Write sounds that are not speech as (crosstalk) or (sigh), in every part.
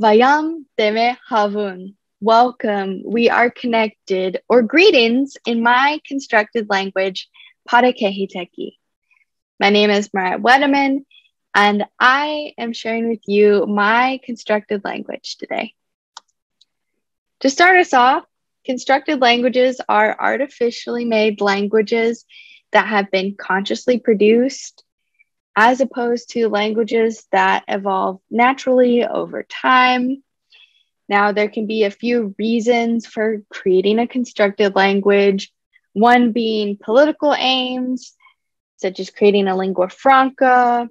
Vayam Deme Havun. Welcome. We are connected, or greetings in my constructed language, Parakehiteki. My name is Moriah Wedaman, and I am sharing with you my constructed language today. To start us off, constructed languages are artificially made languages that have been consciously produced as opposed to languages that evolve naturally over time. Now, there can be a few reasons for creating a constructed language, one being political aims, such as creating a lingua franca,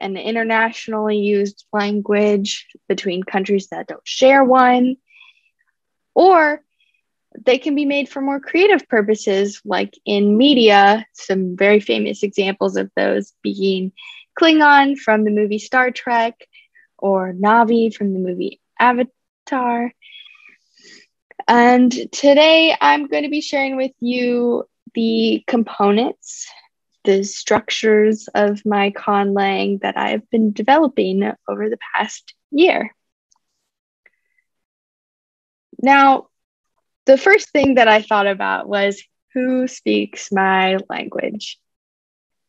an internationally used language between countries that don't share one, or they can be made for more creative purposes, like in media. Some very famous examples of those being Klingon from the movie Star Trek or Na'vi from the movie Avatar. And today I'm going to be sharing with you the components, the structures of my conlang that I've been developing over the past year. Now, the first thing that I thought about was who speaks my language?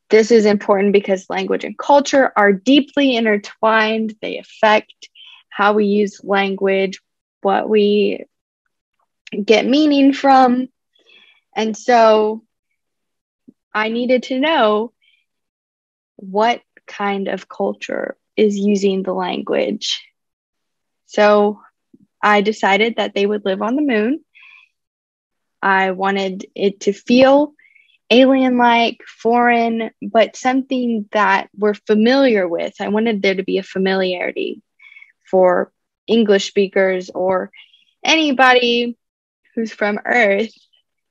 This is important because language and culture are deeply intertwined. They affect how we use language, what we get meaning from. And so I needed to know what kind of culture is using the language. So I decided that they would live on the moon I wanted it to feel alien like, foreign, but something that we're familiar with. I wanted there to be a familiarity for English speakers or anybody who's from Earth.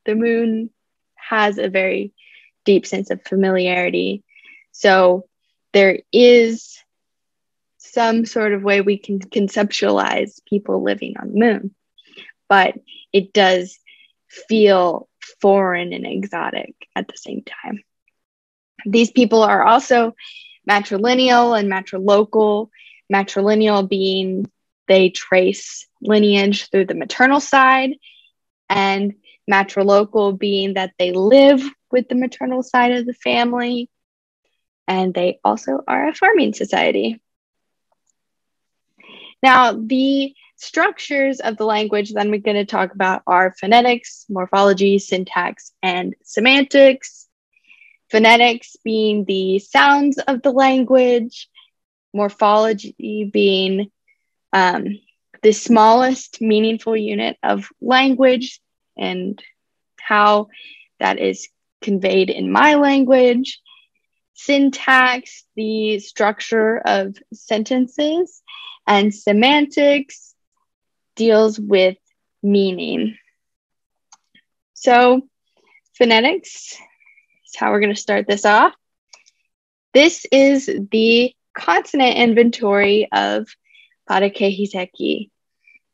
The moon has a very deep sense of familiarity. So there is some sort of way we can conceptualize people living on the moon, but it does feel foreign and exotic at the same time. These people are also matrilineal and matrilocal. Matrilineal being they trace lineage through the maternal side, and matrilocal being that they live with the maternal side of the family, and they also are a farming society. Now, the structures of the language then we're going to talk about our phonetics, morphology, syntax, and semantics. Phonetics being the sounds of the language, morphology being um, the smallest meaningful unit of language and how that is conveyed in my language. Syntax, the structure of sentences, and semantics, deals with meaning. So, phonetics is how we're going to start this off. This is the consonant inventory of Parakehiteki.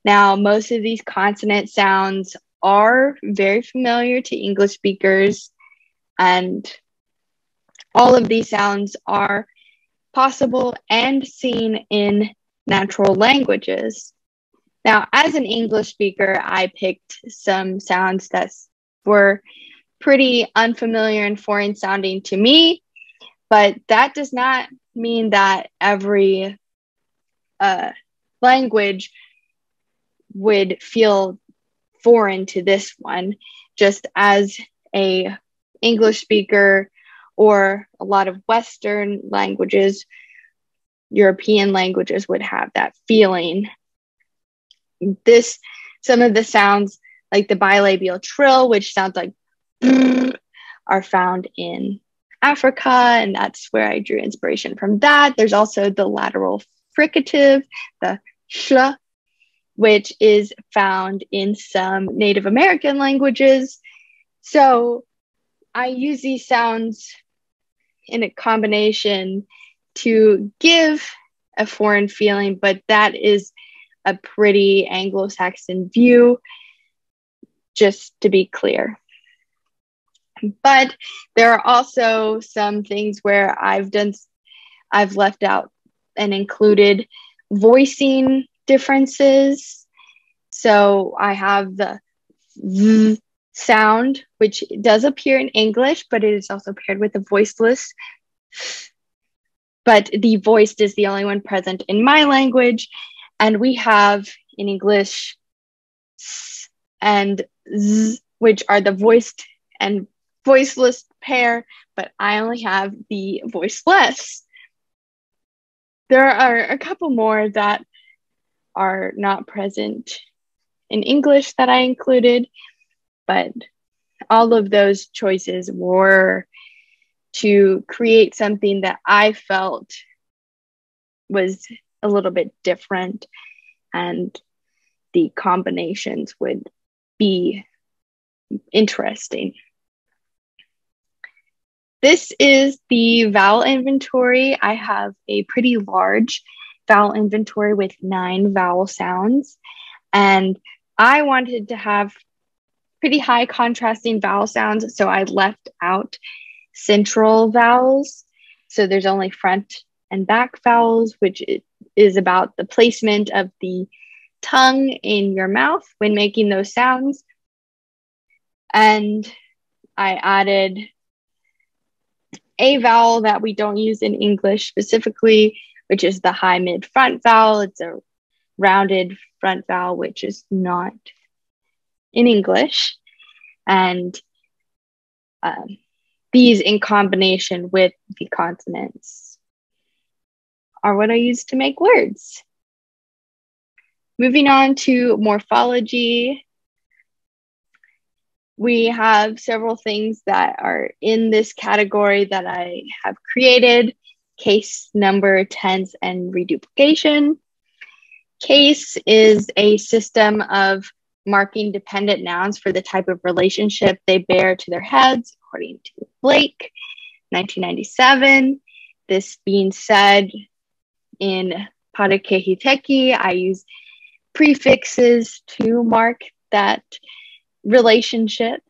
Now, most of these consonant sounds are very familiar to English speakers, and all of these sounds are possible and seen in natural languages. Now, as an English speaker, I picked some sounds that were pretty unfamiliar and foreign sounding to me, but that does not mean that every uh, language would feel foreign to this one. Just as a English speaker or a lot of Western languages, European languages would have that feeling this some of the sounds like the bilabial trill, which sounds like (clears throat) are found in Africa, and that's where I drew inspiration from that. There's also the lateral fricative, the sh, which is found in some Native American languages. So I use these sounds in a combination to give a foreign feeling, but that is a pretty Anglo Saxon view, just to be clear. But there are also some things where I've done, I've left out and included voicing differences. So I have the z sound, which does appear in English, but it is also paired with the voiceless. But the voiced is the only one present in my language. And we have in English s and z, which are the voiced and voiceless pair, but I only have the voiceless. There are a couple more that are not present in English that I included, but all of those choices were to create something that I felt was a little bit different and the combinations would be interesting. This is the vowel inventory. I have a pretty large vowel inventory with nine vowel sounds. And I wanted to have pretty high contrasting vowel sounds. So I left out central vowels. So there's only front and back vowels, which is about the placement of the tongue in your mouth when making those sounds. And I added a vowel that we don't use in English specifically, which is the high mid front vowel. It's a rounded front vowel, which is not in English. And um, these in combination with the consonants are what I use to make words. Moving on to morphology, we have several things that are in this category that I have created case, number, tense, and reduplication. Case is a system of marking dependent nouns for the type of relationship they bear to their heads, according to Blake, 1997. This being said, in Parakehiteki, I use prefixes to mark that relationship.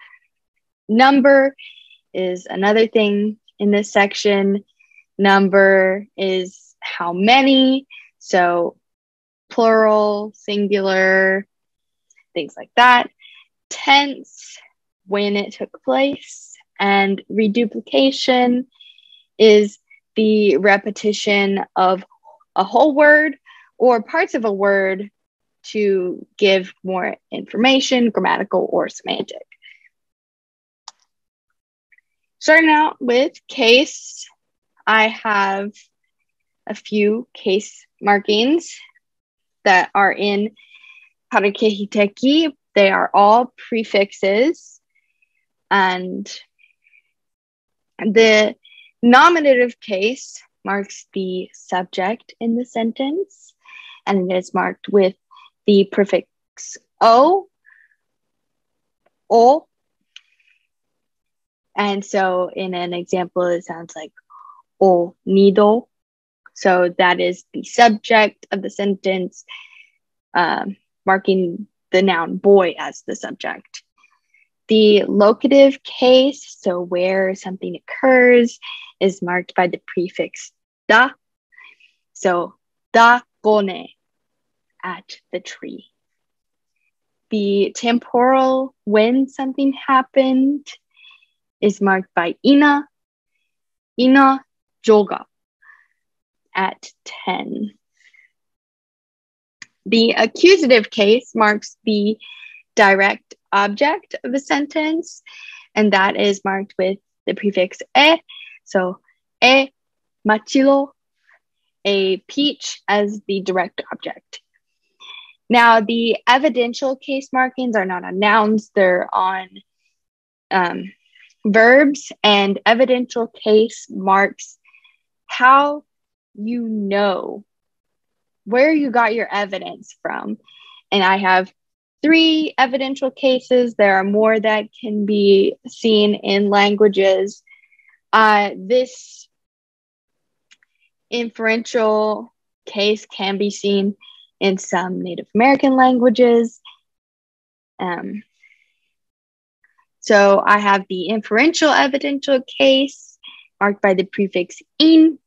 Number is another thing in this section. Number is how many. So plural, singular, things like that. Tense, when it took place. And reduplication is the repetition of a whole word or parts of a word to give more information, grammatical or semantic. Starting out with case, I have a few case markings that are in Parakehiteki. They are all prefixes. And the nominative case marks the subject in the sentence, and it is marked with the prefix o, o. And so in an example, it sounds like o nido. So that is the subject of the sentence, um, marking the noun boy as the subject. The locative case, so where something occurs, is marked by the prefix da. So da gone at the tree. The temporal when something happened is marked by ina, ina joga at 10. The accusative case marks the direct object of a sentence, and that is marked with the prefix e. So, e machilo, a peach as the direct object. Now, the evidential case markings are not on nouns, they're on um, verbs, and evidential case marks how you know where you got your evidence from. And I have three evidential cases. There are more that can be seen in languages. Uh, this inferential case can be seen in some Native American languages. Um, so I have the inferential evidential case marked by the prefix in.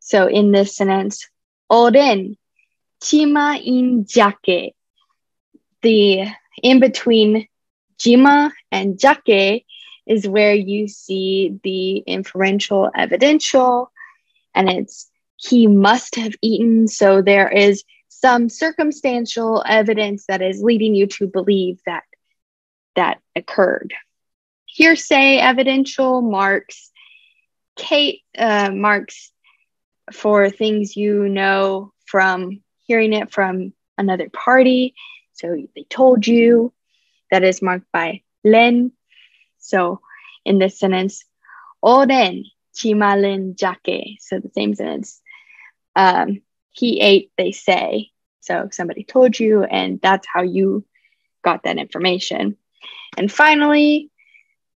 So in this sentence, oren Chima in jake. The in between jima and jake is where you see the inferential evidential, and it's he must have eaten. So there is some circumstantial evidence that is leading you to believe that that occurred. Hearsay evidential marks Kate uh, marks for things you know from hearing it from another party. So they told you. That is marked by len. So in this sentence, oren chimalen jake. So the same sentence. Um, he ate, they say. So somebody told you, and that's how you got that information. And finally,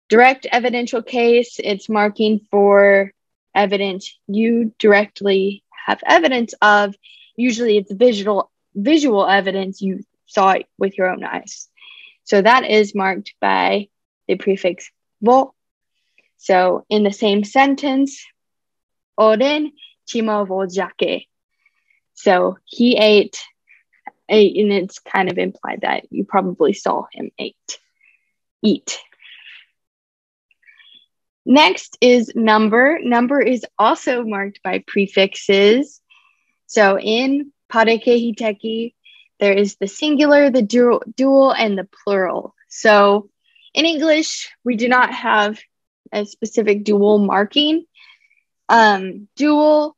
direct evidential case, it's marking for evidence you directly have evidence of. Usually it's visual visual evidence you saw it with your own eyes. So that is marked by the prefix vo. So in the same sentence, oren chima vo jake. So he ate, and it's kind of implied that you probably saw him ate, eat. Next is number. Number is also marked by prefixes. So in Pareke Hiteki, there is the singular, the dual, dual, and the plural. So in English, we do not have a specific dual marking. Um, dual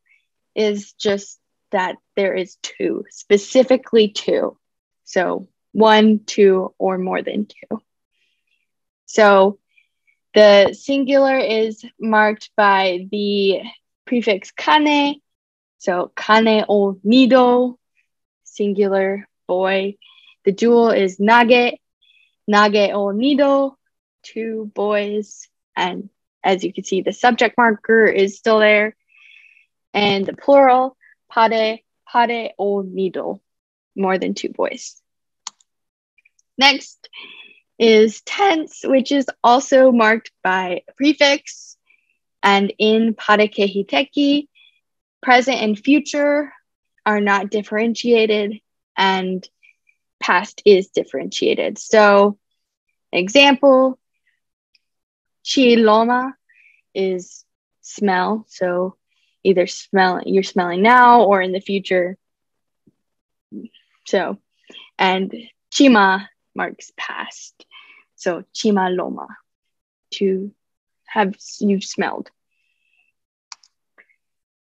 is just that there is two, specifically two. So one, two, or more than two. So the singular is marked by the prefix kane. So kane o nido, singular boy. The dual is nage, nage o nido, two boys. And as you can see, the subject marker is still there. And the plural, pare, pare o nido, more than two boys. Next is tense, which is also marked by a prefix. And in Pareke Hiteki, present and future are not differentiated, and past is differentiated. So, example, chiloma is smell. So, either smell you're smelling now or in the future. So, and chima marks past. So chima loma, to have you've smelled.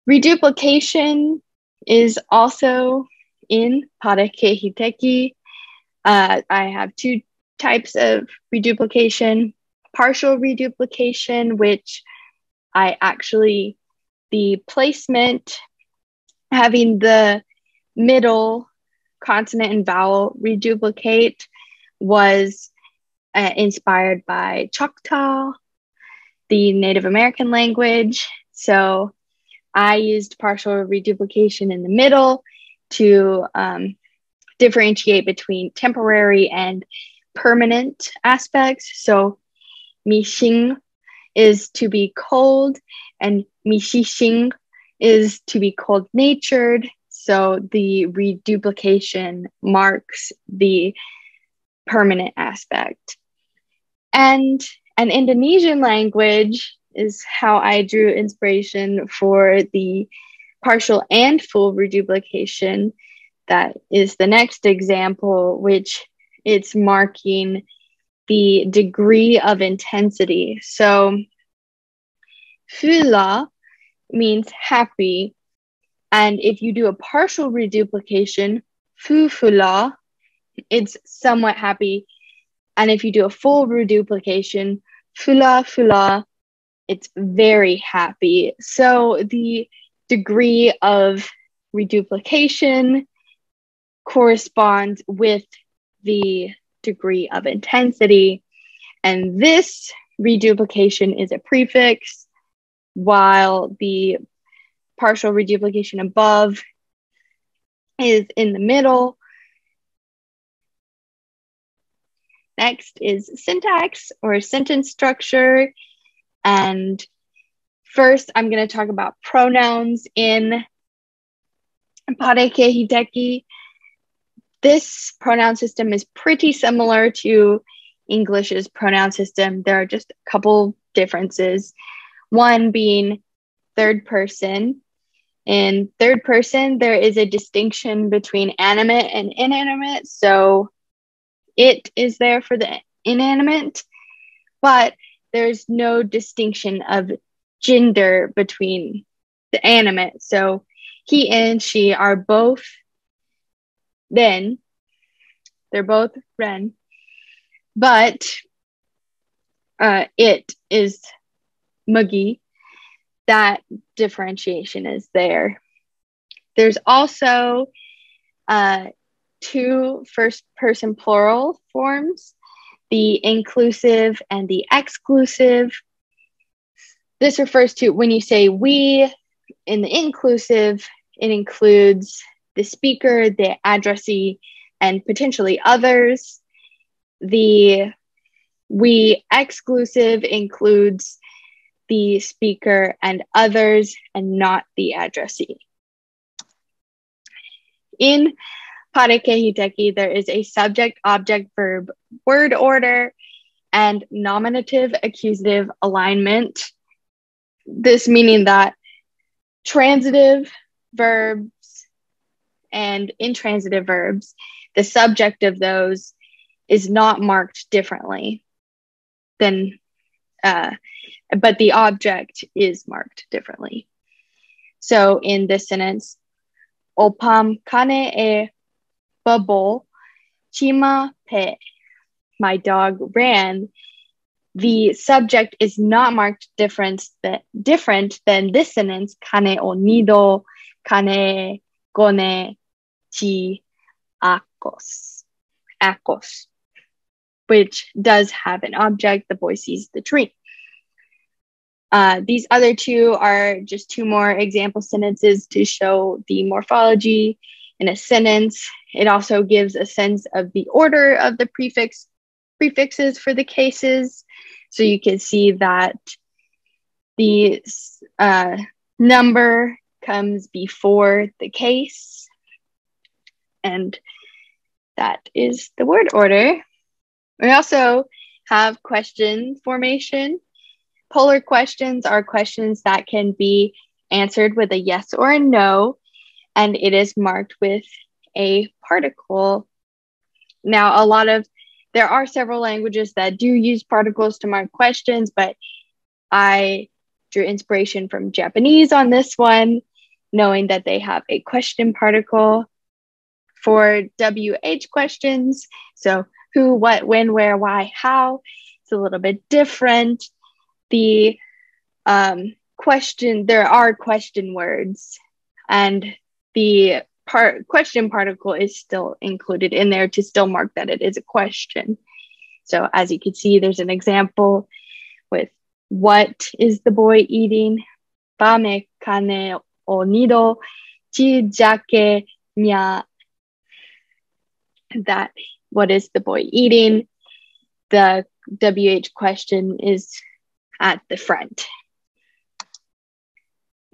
Reduplication is also in Pareke Hiteki. Uh, I have two types of reduplication partial reduplication, which I actually, the placement, having the middle consonant and vowel reduplicate was uh, inspired by Choctaw, the Native American language. So I used partial reduplication in the middle to um, differentiate between temporary and permanent aspects. So Mixing is to be cold, and Mixixing is to be cold natured. So the reduplication marks the permanent aspect. And an Indonesian language is how I drew inspiration for the partial and full reduplication. That is the next example, which it's marking the degree of intensity. So, fula means happy. And if you do a partial reduplication, fufula, it's somewhat happy. And if you do a full reduplication, fula fula, it's very happy. So the degree of reduplication corresponds with the degree of intensity. And this reduplication is a prefix, while the partial reduplication above is in the middle. Next is syntax or sentence structure. And first, I'm going to talk about pronouns in Pareke Hiteki, this pronoun system is pretty similar to English's pronoun system. There are just a couple differences. One being third person. In third person, there is a distinction between animate and inanimate. So it is there for the inanimate, but there's no distinction of gender between the animate. So he and she are both then, they're both Ren, but uh, it is Muggy. That differentiation is there. There's also uh, two first person plural forms the inclusive and the exclusive. This refers to when you say we in the inclusive, it includes the speaker, the addressee, and potentially others. The we exclusive includes the speaker and others and not the addressee. In Pareke Hiteki, there is a subject, object, verb, word order, and nominative accusative alignment. This meaning that transitive verbs and intransitive verbs, the subject of those is not marked differently than, uh, but the object is marked differently. So in this sentence, opam kane e bubble chima pe, my dog ran. The subject is not marked different that different than this sentence kane o nido kane gone chi akos akos which does have an object. The boy sees the tree. Uh, these other two are just two more example sentences to show the morphology in a sentence. It also gives a sense of the order of the prefix prefixes for the cases. So you can see that the uh, number comes before the case. And that is the word order. We also have question formation. Polar questions are questions that can be answered with a yes or a no, and it is marked with a particle. Now, a lot of there are several languages that do use particles to mark questions, but I drew inspiration from Japanese on this one, knowing that they have a question particle for WH questions. So who, what, when, where, why, how. It's a little bit different. The um, question, there are question words, and the part question particle is still included in there to still mark that it is a question. So as you can see, there's an example with what is the boy eating? Bame kane o nido chi jake nya. That what is the boy eating? The WH question is at the front.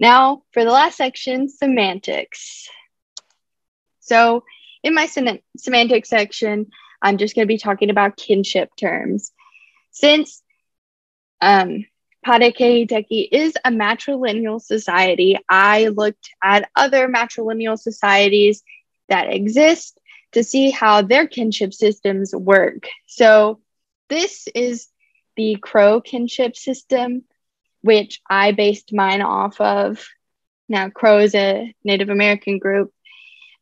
Now, for the last section, semantics. So, in my sem- semantics section, I'm just going to be talking about kinship terms. Since um, Padakehiteki is a matrilineal society, I looked at other matrilineal societies that exist to see how their kinship systems work. So, this is the Crow kinship system, which I based mine off of. Now, Crow is a Native American group.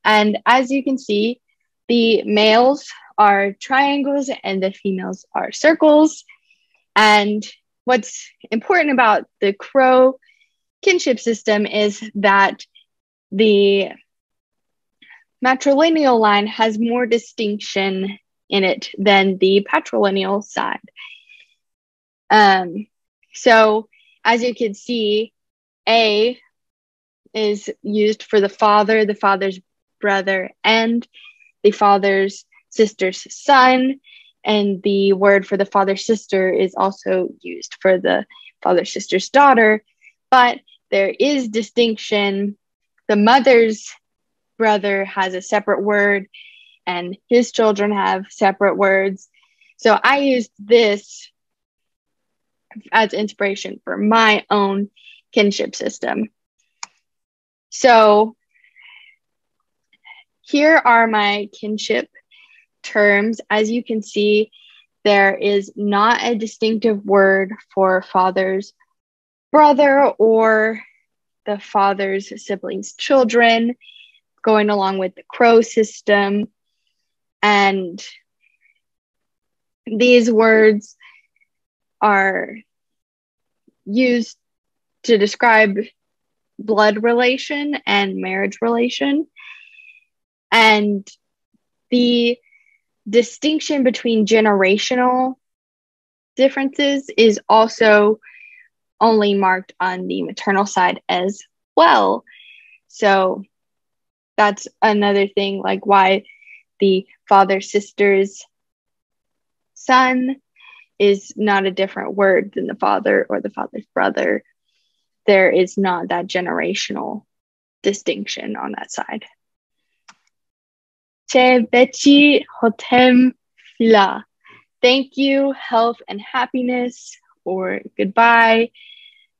And as you can see, the males are triangles and the females are circles. And what's important about the Crow kinship system is that the matrilineal line has more distinction in it than the patrilineal side. Um, so as you can see, A is used for the father, the father's brother, and the father's sister's son. And the word for the father's sister is also used for the father's sister's daughter. But there is distinction. The mother's brother has a separate word and his children have separate words. So I used this as inspiration for my own kinship system. So here are my kinship terms. As you can see, there is not a distinctive word for father's brother or the father's siblings' children, going along with the crow system. And these words are used to describe blood relation and marriage relation. And the distinction between generational differences is also only marked on the maternal side as well. So that's another thing, like why the father sister's son is not a different word than the father or the father's brother. There is not that generational distinction on that side. Hotem. Thank you, health and happiness, or goodbye.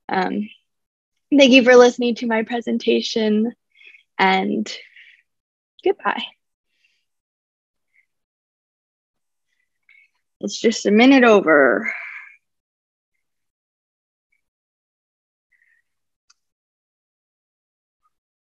Um, thank you for listening to my presentation, and goodbye. It's just a minute over.